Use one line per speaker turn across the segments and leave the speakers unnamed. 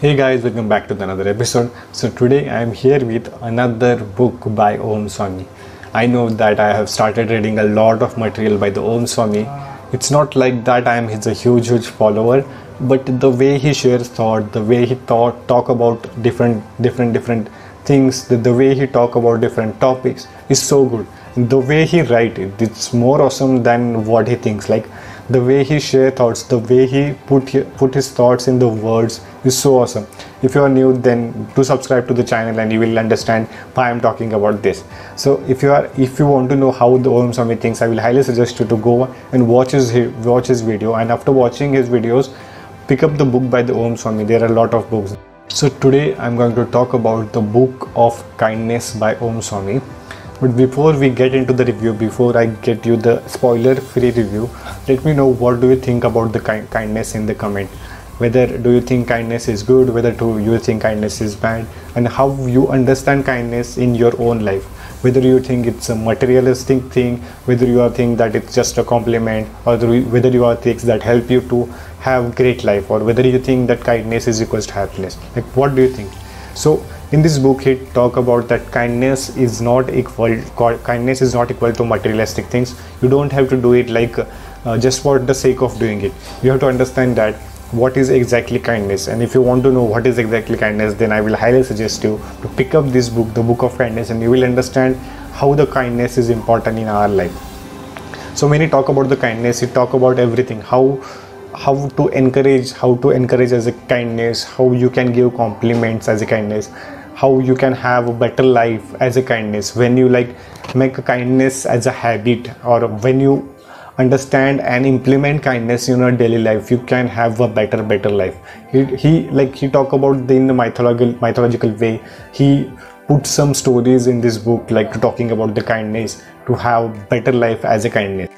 Hey guys, welcome back to another episode. So today I am here with another book by Om Swami. I know that I have started reading a lot of material by the Om Swami. It's not like that I am his a huge huge follower, but the way he shares thought, the way he thought talk about different different different things, the, the way he talk about different topics is so good. The way he write it, it's more awesome than what he thinks. Like the way he share thoughts the way he put put his thoughts in the words is so awesome. If you are new then do subscribe to the channel and you will understand why i'm talking about this. So if you are if you want to know how the om swami thinks i will highly suggest you to go and watch his watch his video. And after watching his videos pick up the book by the om swami. There are a lot of books. So today i'm going to talk about the book of kindness by om swami but before we get into the review before i get you the spoiler free review let me know what do you think about the ki- kindness in the comment. Whether do you think kindness is good whether do you think kindness is bad and how you understand kindness in your own life. Whether you think it's a materialistic thing whether you are think that it's just a compliment or whether you are things that help you to have great life or whether you think that kindness is equals to happiness. Like what do you think? So in this book he talk about that kindness is not equal kindness is not equal to materialistic things. You don't have to do it like uh, just for the sake of doing it. You have to understand that what is exactly kindness. And if you want to know what is exactly kindness then i will highly suggest you to pick up this book the book of kindness and you will understand how the kindness is important in our life. So when you talk about the kindness you talk about everything. How how to encourage how to encourage as a kindness how you can give compliments as a kindness how you can have a better life as a kindness. When you like make a kindness as a habit or when you understand and implement kindness in your daily life you can have a better better life. He, he like he talk about the, in the mythological mythological way he put some stories in this book like talking about the kindness to have better life as a kindness.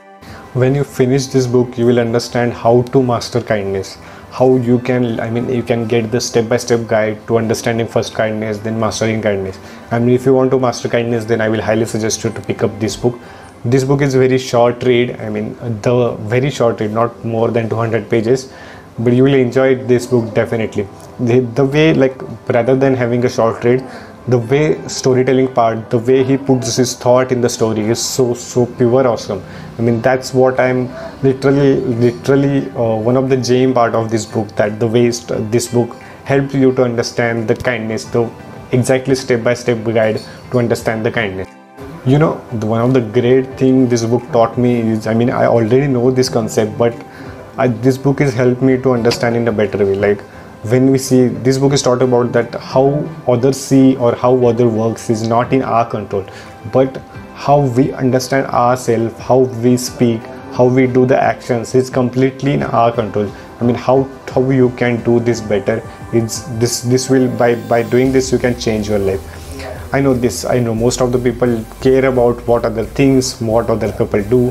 When you finish this book you will understand how to master kindness how you can i mean you can get the step by step guide to understanding first kindness then mastering kindness. I mean if you want to master kindness then i will highly suggest you to pick up this book. This book is very short read i mean the very short read not more than 200 pages but you will enjoy this book definitely. The, the way like rather than having a short read the way storytelling part the way he puts his thought in the story is so so pure awesome. I mean that's what i'm literally literally uh, one of the gem part of this book that the way st- this book helps you to understand the kindness the exactly step by step guide to understand the kindness. You know the, one of the great thing this book taught me is i mean i already know this concept but I, this book has helped me to understand in a better way. Like when we see this book is taught about that how others see or how other works is not in our control. But how we understand ourselves how we speak how we do the actions is completely in our control. I mean how how you can do this better it's this this will by by doing this you can change your life. I know this i know most of the people care about what other things what other people do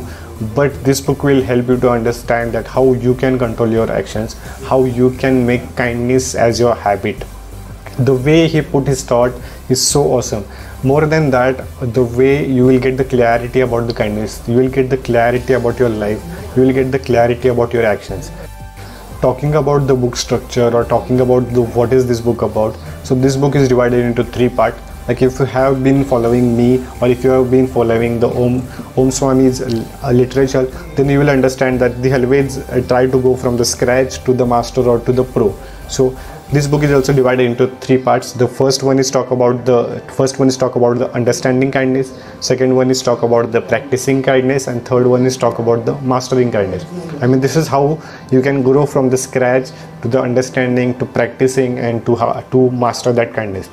but this book will help you to understand that how you can control your actions how you can make kindness as your habit. The way he put his thought is so awesome. More than that the way you will get the clarity about the kindness you will get the clarity about your life you will get the clarity about your actions. Talking about the book structure or talking about the what is this book about? So this book is divided into three parts like if you have been following me or if you have been following the om om swami's uh, literature then you will understand that the always uh, try to go from the scratch to the master or to the pro. So this book is also divided into three parts. The first one is talk about the first one is talk about the understanding kindness second one is talk about the practicing kindness and third one is talk about the mastering kindness. I mean this is how you can grow from the scratch to the understanding to practicing and to how to master that kindness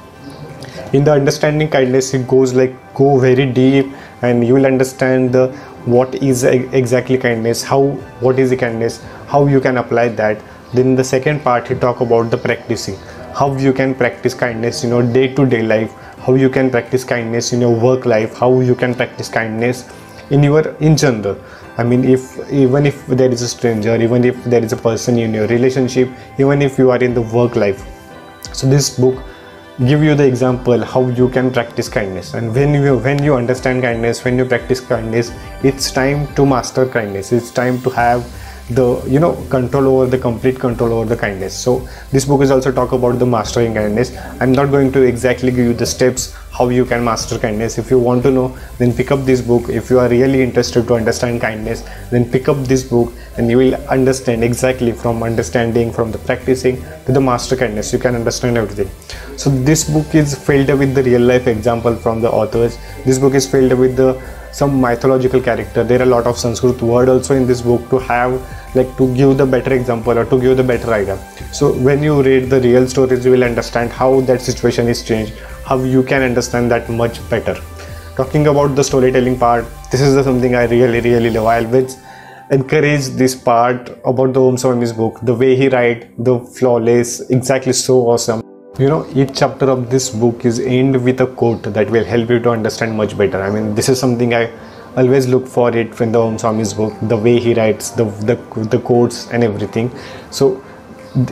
in the understanding kindness it goes like go very deep and you will understand the what is exactly kindness how what is the kindness how you can apply that. Then the second part he talk about the practicing how you can practice kindness in your day-to-day life how you can practice kindness in your work life how you can practice kindness in your in general. I mean if even if there is a stranger even if there is a person in your relationship even if you are in the work life. So this book give you the example how you can practice kindness. And when you when you understand kindness when you practice kindness it's time to master kindness. It's time to have the you know control over the complete control over the kindness. So this book is also talk about the mastering kindness. I'm not going to exactly give you the steps how you can master kindness. If you want to know then pick up this book. If you are really interested to understand kindness then pick up this book and you will understand exactly from understanding from the practicing to the master kindness. You can understand everything. So this book is filled with the real life example from the authors. This book is filled with the some mythological character. There are a lot of sanskrit word also in this book to have like to give the better example or to give the better idea. So when you read the real stories you will understand how that situation is changed how you can understand that much better. Talking about the storytelling part this is the something i really really love. I always encourage this part about the Om book the way he write the flawless exactly so awesome. You know each chapter of this book is end with a quote that will help you to understand much better. I mean this is something i always look for it in the Om Swami's book the way he writes the the, the quotes and everything. So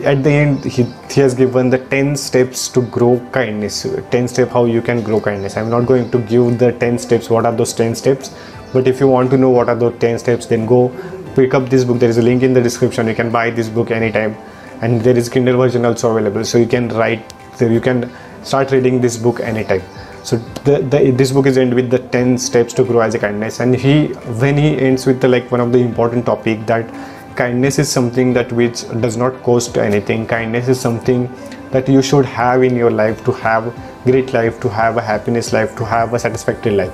at the end he, he has given the 10 steps to grow kindness. 10 step how you can grow kindness. I'm not going to give the 10 steps what are those 10 steps? But if you want to know what are those 10 steps then go pick up this book. There is a link in the description. You can buy this book anytime. And there is kindle version also available. So you can write you can start reading this book anytime so the, the, this book is end with the 10 steps to grow as a kindness. And he when he ends with the like one of the important topic that kindness is something that which does not cost anything. Kindness is something that you should have in your life to have great life to have a happiness life to have a satisfactory life.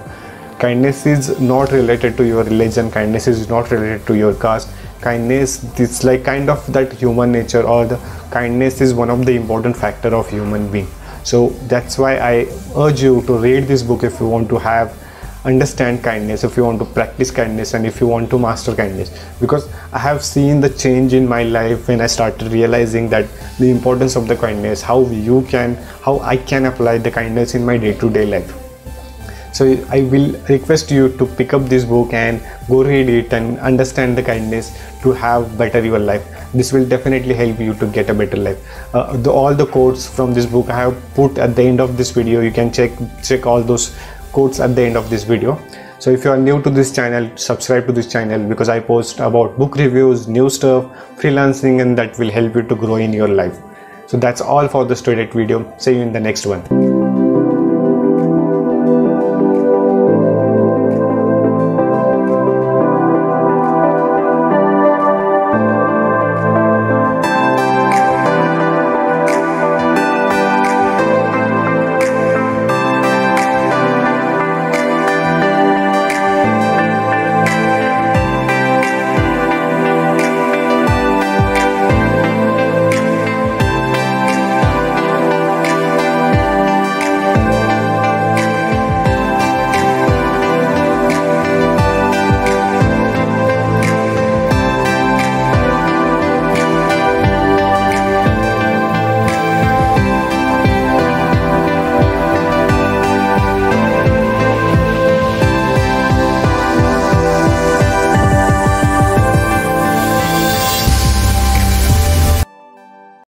Kindness is not related to your religion. Kindness is not related to your caste. Kindness it's like kind of that human nature or the kindness is one of the important factor of human being so that's why i urge you to read this book if you want to have understand kindness if you want to practice kindness and if you want to master kindness. Because i have seen the change in my life when i started realizing that the importance of the kindness how you can how i can apply the kindness in my day-to-day life. So i will request you to pick up this book and go read it and understand the kindness to have better your life this will definitely help you to get a better life. Uh, the, all the quotes from this book i have put at the end of this video. You can check check all those quotes at the end of this video. So if you are new to this channel subscribe to this channel because i post about book reviews new stuff freelancing and that will help you to grow in your life. So that's all for this today video. See you in the next one